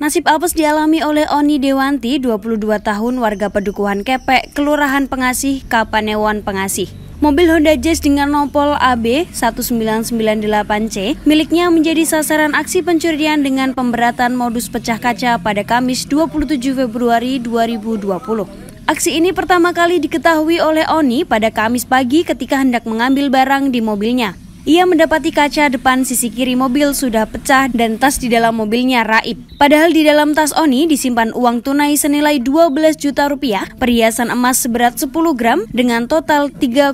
Nasib apes dialami oleh Oni Dewanti, 22 tahun warga Pedukuhan Kepek, Kelurahan Pengasih, Kapanewon Pengasih. Mobil Honda Jazz dengan nopol AB 1998C miliknya menjadi sasaran aksi pencurian dengan pemberatan modus pecah kaca pada Kamis 27 Februari 2020. Aksi ini pertama kali diketahui oleh Oni pada Kamis pagi ketika hendak mengambil barang di mobilnya. Ia mendapati kaca depan sisi kiri mobil sudah pecah dan tas di dalam mobilnya raib. Padahal di dalam tas Oni disimpan uang tunai senilai 12 juta rupiah, perhiasan emas seberat 10 gram dengan total 3,5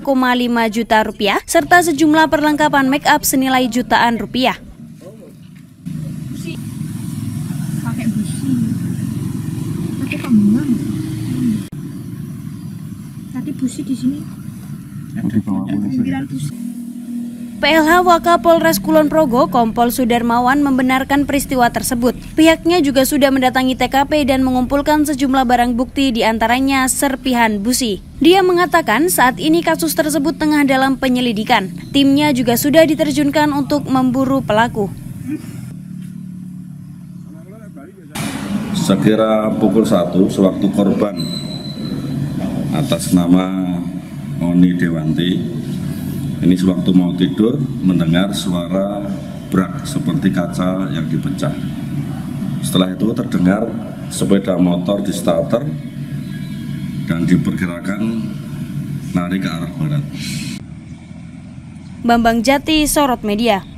juta rupiah, serta sejumlah perlengkapan make up senilai jutaan rupiah. pakai busi. Pakai kembang tadi busi di sini. Sembilan busi PLH Wakapolres Kulon Progo Kompol Sudarmawan membenarkan peristiwa tersebut. Pihaknya juga sudah mendatangi TKP dan mengumpulkan sejumlah barang bukti di antaranya serpihan busi. Dia mengatakan saat ini kasus tersebut tengah dalam penyelidikan. Timnya juga sudah diterjunkan untuk memburu pelaku. Sekira pukul 1 sewaktu korban atas nama Oni Dewanti ini sewaktu mau tidur mendengar suara brak seperti kaca yang dipecah. Setelah itu terdengar sepeda motor di starter dan diperkirakan lari ke arah barat. Bambang Jati, Sorot Media.